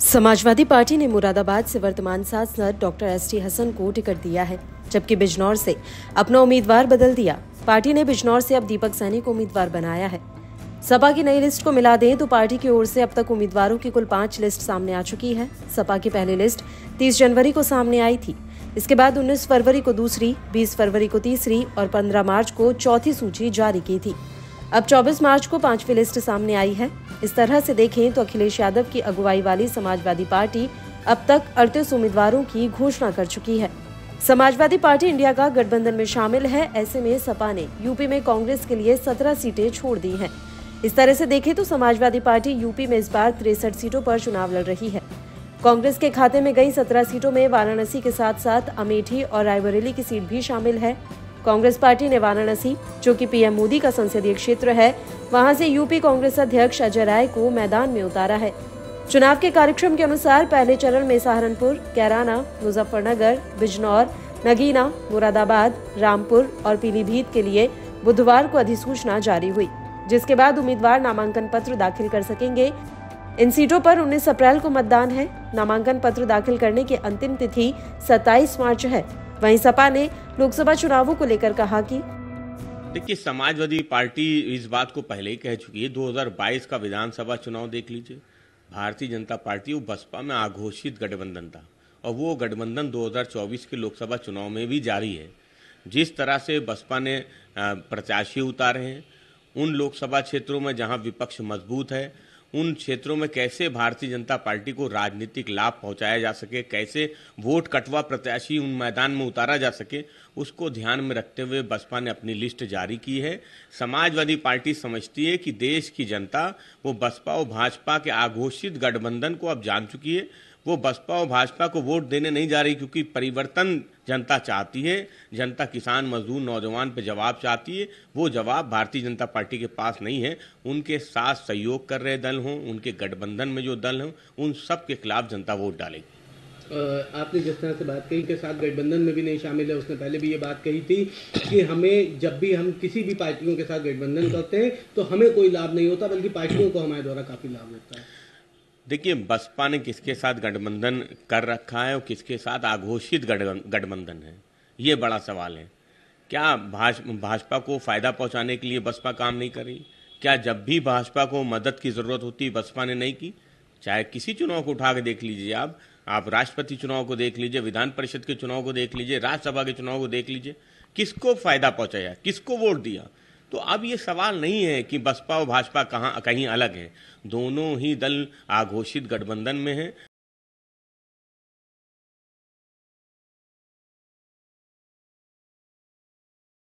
Samajwadi party ने मुरादाबाद से वर्तमान सांसद डॉक्टर एस टी हसन को टिकट दिया है, जबकि बिजनौर से अपना उम्मीदवार बदल दिया। पार्टी ने बिजनौर से अब दीपक सैनी को उम्मीदवार बनाया है। सपा की नई लिस्ट को मिला दें तो पार्टी की ओर से अब तक उम्मीदवारों की कुल पाँच लिस्ट सामने आ चुकी है। सपा की पहली लिस्ट 30 जनवरी को सामने आई थी। इसके बाद 19 फरवरी को दूसरी 20 फरवरी को तीसरी और 15 मार्च को चौथी सूची जारी की थी। अब 24 मार्च को पांचवी लिस्ट सामने आई है। इस तरह से देखें तो अखिलेश यादव की अगुवाई वाली समाजवादी पार्टी अब तक अड़तीस उम्मीदवारों की घोषणा कर चुकी है। समाजवादी पार्टी इंडिया का गठबंधन में शामिल है। ऐसे में सपा ने यूपी में कांग्रेस के लिए सत्रह सीटें छोड़ दी हैं। इस तरह से देखें तो समाजवादी पार्टी यूपी में इस बार तिरसठ सीटों पर चुनाव लड़ रही है। कांग्रेस के खाते में गई सत्रह सीटों में वाराणसी के साथ साथ अमेठी और रायबरेली की सीट भी शामिल है। कांग्रेस पार्टी ने वाराणसी, जो कि पीएम मोदी का संसदीय क्षेत्र है, वहाँ से यूपी कांग्रेस अध्यक्ष अजय राय को मैदान में उतारा है। चुनाव के कार्यक्रम के अनुसार पहले चरण में सहारनपुर, कैराना, मुजफ्फरनगर, बिजनौर, नगीना, मुरादाबाद, रामपुर और पीलीभीत के लिए बुधवार को अधिसूचना जारी हुई, जिसके बाद उम्मीदवार नामांकन पत्र दाखिल कर सकेंगे। इन सीटों पर 19 अप्रैल को मतदान है। नामांकन पत्र दाखिल करने की अंतिम तिथि 27 मार्च है। वहीं सपा ने लोकसभा चुनावों को लेकर कहा कि देखिए, समाजवादी पार्टी इस बात को पहले ही कह चुकी है 2022 का विधानसभा चुनाव देख लीजिए। भारतीय जनता पार्टी, वो बसपा में आघोषित गठबंधन था और वो गठबंधन 2024 के लोकसभा चुनाव में भी जारी है। जिस तरह से बसपा ने प्रत्याशी उतारे हैं, उन लोकसभा क्षेत्रों में जहाँ विपक्ष मज़बूत है उन क्षेत्रों में कैसे भारतीय जनता पार्टी को राजनीतिक लाभ पहुँचाया जा सके, कैसे वोट कटवा प्रत्याशी उन मैदान में उतारा जा सके, उसको ध्यान में रखते हुए बसपा ने अपनी लिस्ट जारी की है। समाजवादी पार्टी समझती है कि देश की जनता, वो बसपा और भाजपा के आघोषित गठबंधन को अब जान चुकी है। वो बसपा और भाजपा को वोट देने नहीं जा रही क्योंकि परिवर्तन जनता चाहती है, जनता किसान मजदूर नौजवान पे जवाब चाहती है, वो जवाब भारतीय जनता पार्टी के पास नहीं है। उनके साथ सहयोग कर रहे दल हों, उनके गठबंधन में जो दल हों, उन सब के खिलाफ जनता वोट डालेगी। आपने जिस तरह से बात कही के साथ गठबंधन में भी नहीं शामिल है, उसने पहले भी ये बात कही थी कि हमें जब भी हम किसी भी पार्टियों के साथ गठबंधन करते हैं तो हमें कोई लाभ नहीं होता, बल्कि पार्टियों को हमारे द्वारा काफ़ी लाभ होता है। देखिए, बसपा ने किसके साथ गठबंधन कर रखा है और किसके साथ आघोषित गठबंधन है? ये बड़ा सवाल है। क्या भाजपा को फ़ायदा पहुँचाने के लिए बसपा काम नहीं कर रही? क्या जब भी भाजपा को मदद की ज़रूरत होती, बसपा ने नहीं की? चाहे किसी चुनाव को उठा के देख लीजिए आप। आप राष्ट्रपति चुनाव को देख लीजिए, विधान परिषद के चुनाव को देख लीजिए, राज्यसभा के चुनाव को देख लीजिए। किसको फ़ायदा पहुँचाया? किसको वोट दिया? तो अब ये सवाल नहीं है कि बसपा और भाजपा कहाँ, कहीं अलग है। दोनों ही दल आघोषित गठबंधन में हैं।